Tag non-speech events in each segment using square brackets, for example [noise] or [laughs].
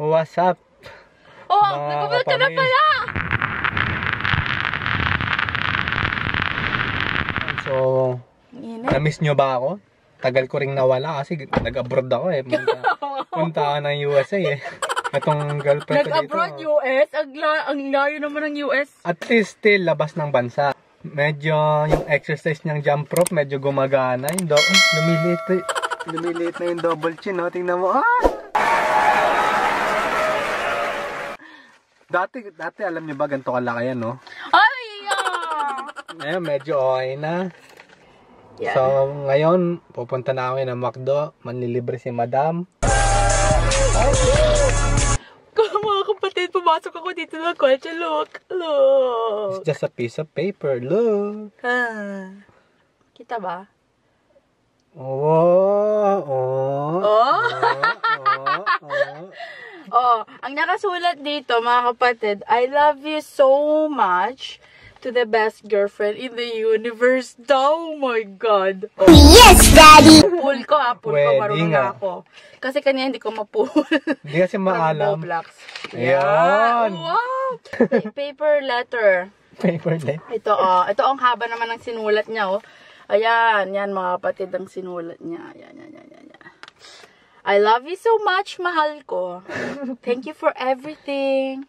What's up? Oh, nagpapal ka na pala! So, na-miss nyo ba ako? Tagal ko ring nawala kasi nag-abroad ako eh. Punta, [laughs] punta ako ng USA eh. Itong girlfriend ko dito. Nag-abroad US? Ang, la- ang layo naman ng US. At least still labas ng bansa. Medyo yung exercise niyang jump rope medyo gumagana. Yung do lumiliit, na- lumiliit na yung double chin. No? Tingnan mo. Ah! Dati, dati alam niyo ba ganito kalaki yan, no? Ay, ah! [laughs] Ngayon, medyo okay na. Yan. So, ngayon, pupunta na kami ng McDo. Manlilibre si Madam. Kung mga kapatid, pumasok ako dito ng kotse. Look, look. It's just a piece of paper. Look. Ah. Kita ba? Oh! oh, oh, oh. Oh, ang nakasulat dito, mga kapatid, I love you so much to the best girlfriend in the universe. Oh my God. Oh. Yes, Daddy. Pool ko ah, pool ko, marunong nga. na ako. Kasi kanina hindi ko mapool. Hindi kasi [laughs] maalam. Roblox. Ayan. Wow! Pa- Paper letter. Paper net. Ito, oh. Ito ang haba naman ng sinulat niya, oh. Ayan, yan mga kapatid ang sinulat niya. Ayan, yan, yan, yan, yan. I love you so much, mahal ko. [laughs] Thank you for everything.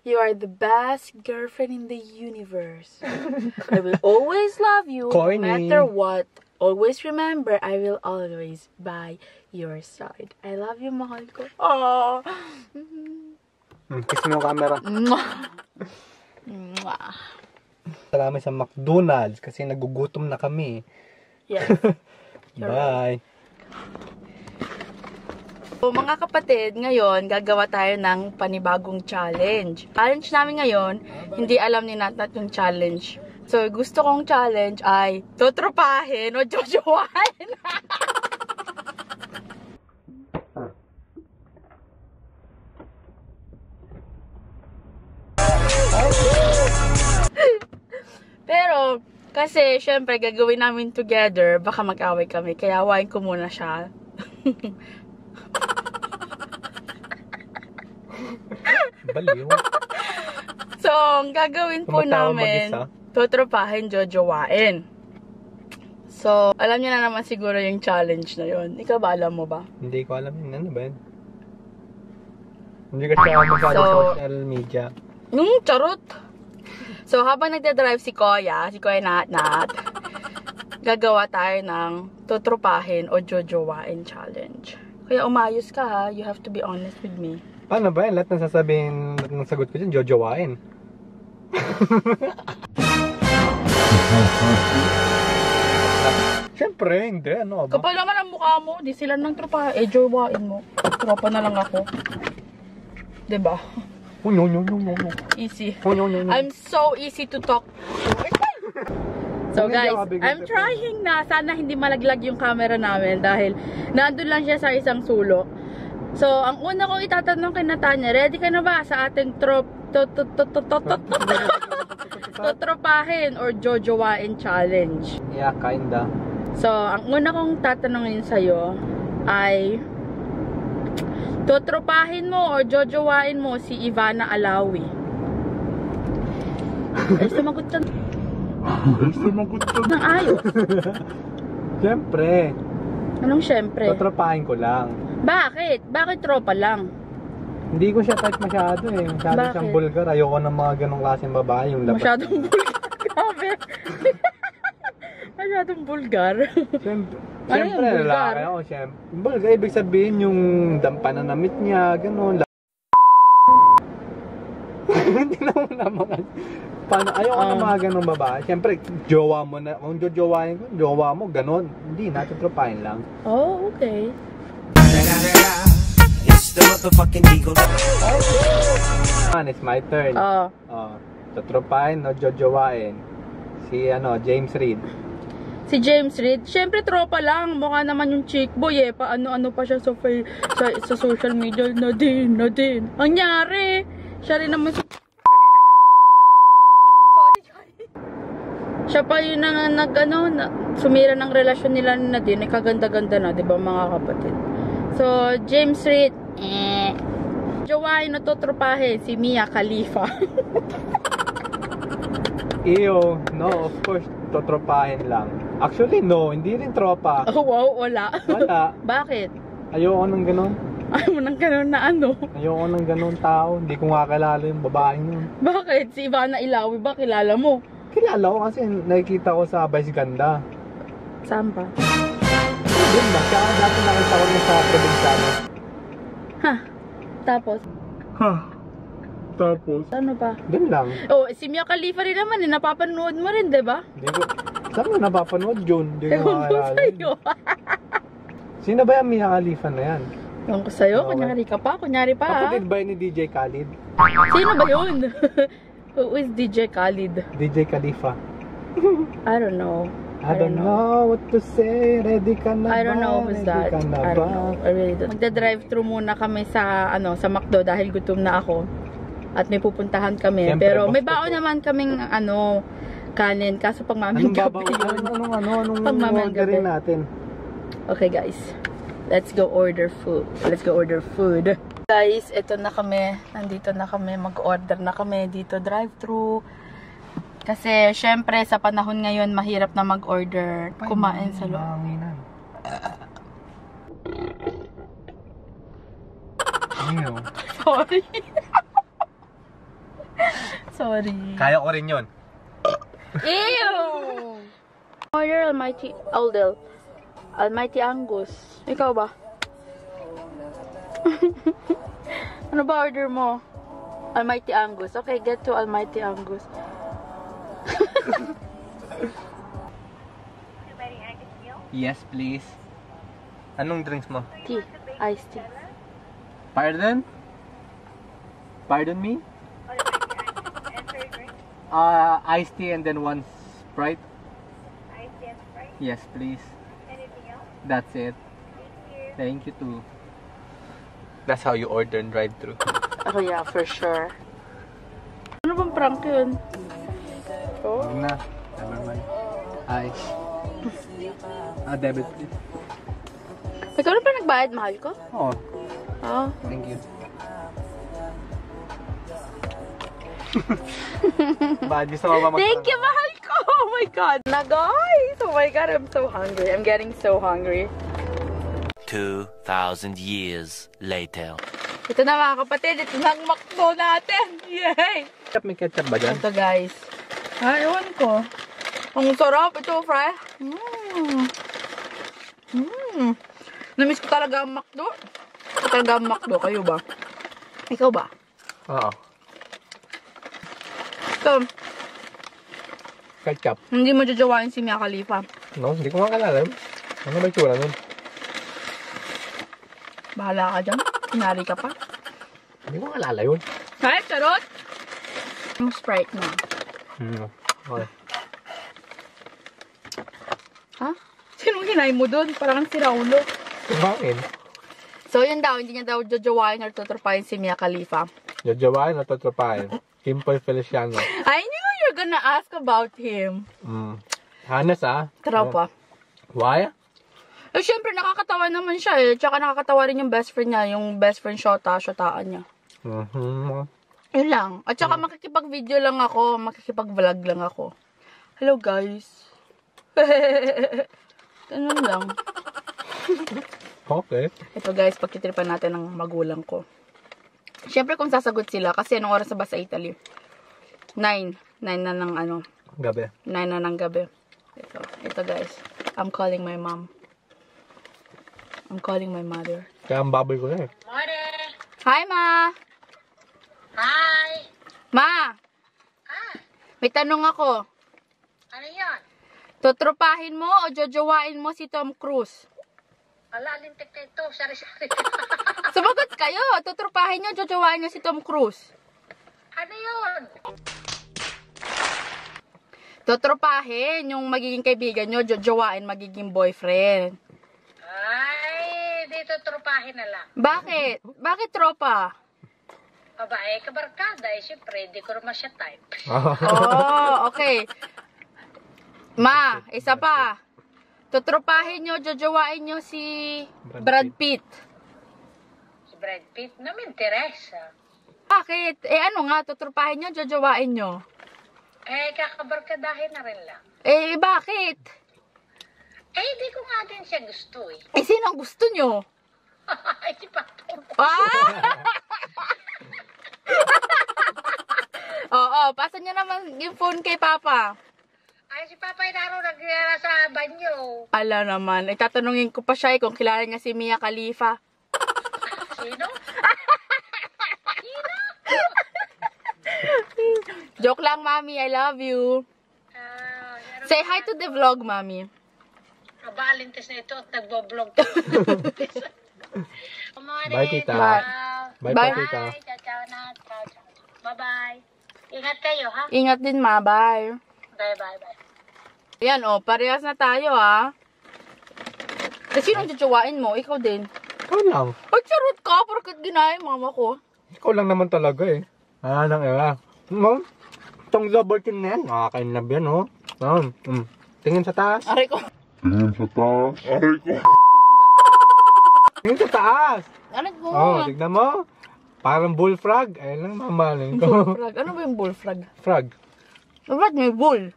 You are the best girlfriend in the universe. I will [laughs] always love you, Corny. no matter what. Always remember, I will always by your side. I love you, mahal ko. Oh. Hmm, kiss mo yung camera. [laughs] Mwah. Mwah. Salamat sa McDonald's kasi nagugutom na kami. Yes. Bye. So, mga kapatid, ngayon, gagawa tayo ng panibagong challenge. Challenge namin ngayon, hindi alam ni Natat yung challenge. So, gusto kong challenge ay tutropahin o jojowain. [laughs] Pero, kasi, syempre, gagawin namin together, baka mag-away kami. Kaya, awayin ko muna siya. [laughs] Baliw. [laughs] So, ang gagawin po Tumatawa namin, mag-isa? tutropahin, jojowain. So, alam niyo na naman siguro yung challenge na yon. Ikaw ba, alam mo ba? Hindi ko alam yun. Ano ba yun? Hindi kasi ako masyado So- social media. Hmm, charot! So, habang nagdadrive si Koya, si Koya Nat Nat, gagawa tayo ng tutropahin o jojowain challenge. Kaya umayos ka ha, you have to be honest with me. Paano ba yun? Lahat ng sasabihin, lahat ng sagot ko dyan, jojowain. Siyempre, hindi. Ano ba? Kapal naman ang mukha mo, di sila nang tropa, eh jowain mo. Tropa na lang ako. 'Di ba? Oh, no, no, no, no, no. Easy. Oh, no, no, no. I'm so easy to talk So guys, I'm trying na sana hindi malaglag yung camera namin dahil nandun lang siya sa isang sulok. So, ang una kong itatanong kay Natanya, ready ka na ba sa ating trop to to to to to to totropahin or jojowain challenge? Yeah, kinda. So, ang una kong tatanungin sa'yo ay totropahin mo or jojowain mo si Ivana Alawi. Ay, sumagot ka Sumagot ko. ng ayos. Siyempre, Anong syempre? tatrapahin ko lang. Bakit? Bakit tropa lang? Hindi ko siya type masyado eh. Masyado Bakit? siyang vulgar. Ayoko ng mga ganong klaseng babae. Yung labas. Masyadong vulgar. Grabe. [laughs] [laughs] Masyadong vulgar. Siyempre, Ano siyempre yung vulgar? lalaki ako. Siyempre, vulgar, ibig sabihin yung dampa na namit niya, gano'n. Hindi na na mga... Paano, ayoko ng Ah. mga ganong babae. Siyempre, jowa mo na. Kung jojowain ko, jowa mo, gano'n. Hindi, natutropahin lang. oh, okay. It's the motherfucking Eagle. Man, it's my turn. Oh. Oh, tutropahin o jojowain. Si ano, James Reed. Si James Reid, syempre tropa lang. Mukha naman yung chick boy eh. Paano-ano pa siya sa, sa, sa social media. Nadine, Nadine. Ang nyari, siya rin naman si... Sorry, sorry. Siya pa yun na nag, ano, na, sumira ng relasyon nila ni Nadine. Eh, kaganda-ganda na, di ba mga kapatid? So, James Reid, eh. jojowain o tutropahin si Mia Khalifa? [laughs] Iyo, no, of course, totropahin lang. Actually, no, hindi rin tropa. [laughs] oh, wow, wala. Wala. [laughs] Bakit? Ayoko ng ganun. Ayaw mo nang ganun na ano? Ayoko ng ganun tao. Hindi ko nga kilala yung babaeng yun. Bakit? Si Ivana Ilawi ba kilala mo? Kilala ko kasi nakikita ko sa Vice Ganda. Saan ba? Yun ba? Kaya dati nakita ko niya sa probinsyano. Ha? Tapos? Ha? Tapos? Ano ba? Doon lang. Oh, si Mia Khalifa rin naman, eh, napapanood mo rin, di ba? Hindi ko... Saan mo napapanood yun? Hindi ko sa'yo. Sino ba yung Mia Khalifa na yan? Ewan ko sa'yo, Okay. kunyari ka pa, kunyari pa. Kapatid ba yun ni DJ Khalid? Sino ba yun? [laughs] Who is DJ Khalid? DJ Khalifa. I don't know. I don't know what to say. Ready ka na I don't know who's that. I don't know. I really don't. Magda-drive-thru muna kami sa ano sa McDo dahil gutom na ako. At may pupuntahan kami. Siyempre, Pero may baon naman kaming ano kanin kaso pag maming gabi yun. Anong, ano, anong Pag orderin gabi. natin? Okay guys. Let's go order food. Let's go order food. Guys, ito na kami. Nandito na kami. Mag-order na kami dito drive-thru. Kasi syempre sa panahon ngayon mahirap na mag-order. Kumain sa loob. Ew. Sorry. [laughs] Sorry. Kaya ko rin yun. Ew! Order Almighty Aldel. Almighty Angus. Ikaw ba? [laughs] ano ba order mo? Almighty Angus. Okay, get to Almighty Angus. [laughs] Yes, please. Anong drinks mo? Tea. Iced tea. Pardon? Pardon me? [laughs] Uh, iced tea and then one Sprite. Yes, please. That's it. Thank you too. That's how you order and drive through. Oh yeah, for sure. Ano bang prank yun? Oh? Huwag na. Never mind. Hi. Ah, debit please. Ikaw na pa nagbayad, mahal ko? Oh, Oh. thank you. [laughs] Bad gusto mo ba mag- Thank you, mahal ko! Oh my God! Na guys! Oh my God, I'm so hungry. I'm getting so hungry. 2,000 years later. Ito na mga kapatid, ito na ang McDo natin! Yay! Ketchup, may ketchup ba dyan? Ito guys. Ah, ewan ko. Ang sarap ito, fry. Mmm. Mmm. Namiss ko talaga ang McDo. Ito talaga ang McDo. Kayo ba? Ikaw ba? Oo. Ito, Ketchup. hindi mo jajawain si Mia Khalifa. No, hindi ko makalala. Ano ba yung tsura nun? Bahala ka dyan. Kunari ka pa. Hindi ko makalala yun. Ay, charot! Yung Sprite mo. Hmm. Okay. Ha? Sinong kinain mo doon? Parang si Raulo. Bakit? So, yun daw. Hindi niya daw jajawain or tuturpahin si Mia Khalifa. Jajawain o totropahin? Kimpoy Feliciano. [laughs] I knew you're gonna ask about him. Hmm. Hanas ah. Tropa. Why? Eh, syempre, nakakatawa naman siya eh. Tsaka nakakatawa rin yung best friend niya, yung best friend shota, shotaan niya. Mhm. Yun lang. At saka makikipag-video lang ako, makikipag-vlog lang ako. Hello, guys. [laughs] Ganun lang. Okay. Ito guys, pagtitripan natin ng magulang ko. Siyempre kung sasagot sila, kasi anong oras na ba sa Italy? 9. 9 na ng ano, Gabi. 9 na ng gabi. Ito, ito guys. I'm calling my mom. I'm calling my mother. Kaya ang baboy ko na eh. Hi, Ma! Hi! Ma! May tanong ako. Ano yan? Tutropahin mo o jojowain mo si Tom Cruise? Ala, lintik na ito. Sari-sari. [laughs] Sumagot kayo! Tutropahin nyo, jojowain nyo si Tom Cruise. ano yun? Tutropahin yung magiging kaibigan nyo, jojowain magiging boyfriend. Dito na lang. Bakit? Bakit tropa? Babae, kabarkada. Eh, syempre, hindi ko naman siya type. [laughs] Oh, okay. Ma, isa pa. Tutropahin nyo, jojowain nyo si Brad Pitt. Si Brad Pitt, no me interesa. Bakit? Eh ano nga, tutrupahin nyo, jojowain nyo. Eh, kakabarkadahin na rin lang. Eh, bakit? Eh, hindi ko nga din siya gusto eh. Eh, sino ang gusto nyo? [laughs] Oo, pasan nyo naman yung phone kay Papa. Ay, si Papa ay naro nagra sa banyo. Ala naman, itatanungin ko pa siya eh kung kilala niya si Mia Khalifa. Sino? [laughs] Joke lang, Mami. I love you. Meron Say hi to the vlog, Mami. Kabalintes na ito at nagbo-vlog. [laughs] [laughs] Bye, tita. Bye. Bye, Bye. tita. Bye. Ciao, na. Ciao, ciao. Bye-bye. Ingat kayo, ha? Ingat din, Ma. Bye. Bye, bye, bye. Yan, oh. Parehas na tayo, ha. Eh, sinong chuchuwain mo? Ikaw din. Ikaw lang. Ay, charot ka. Porkat ginaya yung mama ko. Ikaw lang naman talaga eh. Ah, nang era. No? Itong double chin na yan, nakakainlab yan, oh. Mm. Tingin sa taas. Aray ko. Tingin sa taas. Aray ko. Oh, tignan mo. Parang bullfrog. Ayun lang, mamaling ko. Bullfrog. Ano ba yung bullfrog? Frog. Eh, Ba't may bull?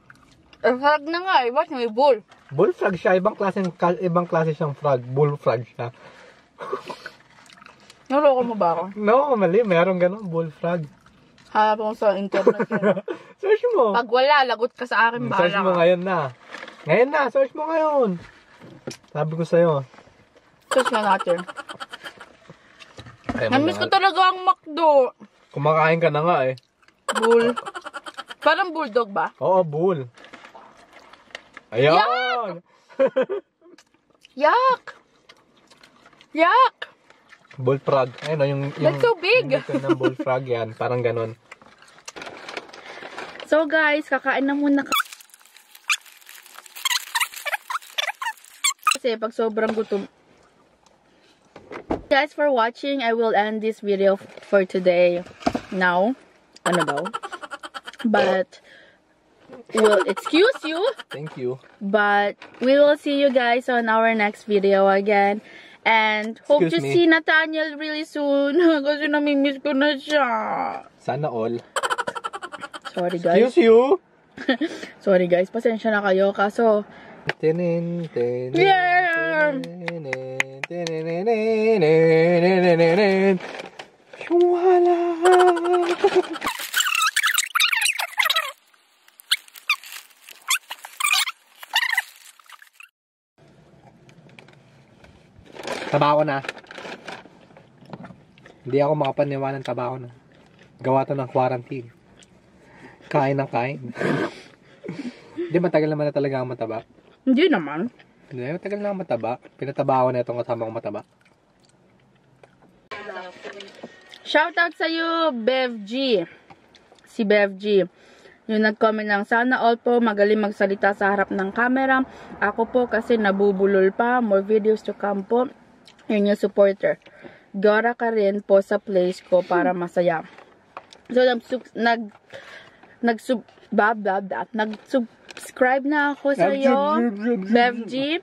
Eh, frog na nga eh. Ba't may bull? Bullfrog siya. Ibang klase, ibang klase siyang frog. Bullfrog siya. [laughs] Naloko mo ba ako? No, mali. Meron ganun. Bullfrog. Hanap ako sa internet. [laughs] search mo. Pag wala, lagot ka sa akin. search mo ngayon na. Ngayon na. Search mo ngayon. Sabi ko sa'yo. Search na natin. Mo Namiss na ko nga. talaga ang McDo. Kumakain ka na nga eh. Bull. Parang bulldog ba? Oo, bull. Ayun! Yak! Yak! Bullfrog. Ayun o, yung, yung... That's so big. Yung ng bullfrog yan. Parang ganun. So guys, kakain na muna ka. Kasi pag sobrang gutom. Guys, for watching, I will end this video for today. Now, ano daw? But, will excuse you, Thank you. but we will see you guys on our next video again. And hope Excuse to me. see Nathaniel really soon. [laughs] Kasi namimiss ko na siya. Sana all. Sorry guys. Excuse you! [laughs] Sorry guys, pasensya na kayo. Kaso, Tinin, tinin, Yeah! tinin, tinin. Wala. Tabako na. Hindi ako makapaniwala ng tabako na. Gawa to ng quarantine. Kain ng kain. [laughs] Hindi, matagal naman na talaga ang mataba. hindi naman. Hindi, matagal na ang mataba. Pinataba ako na itong kasama kong mataba. Shoutout sa'yo, Bev G. Si Bev G. Yung nag-comment ng, sana all po magaling magsalita sa harap ng camera. Ako po kasi nabubulol pa. More videos to come po. Yun yung supporter. Gora ka rin po sa place ko para masaya. So, nag, nag, nag, sub, blah, blah, blah. Nag-subscribe na ako sa iyo, Bev G.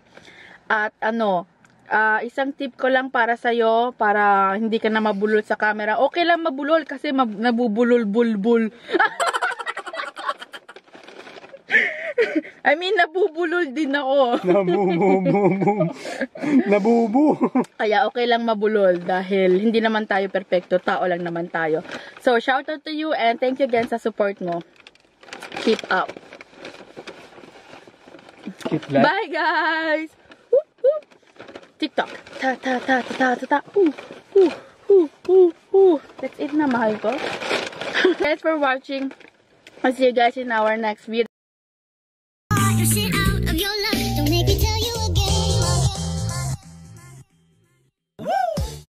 At ano, ah, isang tip ko lang para sa iyo para hindi ka na mabulol sa camera. Okay lang mabulol kasi mab- nabubulol bulbul. [laughs] I mean, nabubulol din ako. Nabubu. Nabubu. Kaya okay lang mabulol dahil hindi naman tayo perfecto, tao lang naman tayo. So, shout out to you and thank you again sa support mo. Keep up. Keep life. Bye guys! Woo, woo. TikTok. Ta ta ta ta ta ta ta. Ooh, ooh, ooh, ooh, ooh. That's it na mahal ko. [laughs] Thanks for watching. I'll see you guys in our next video.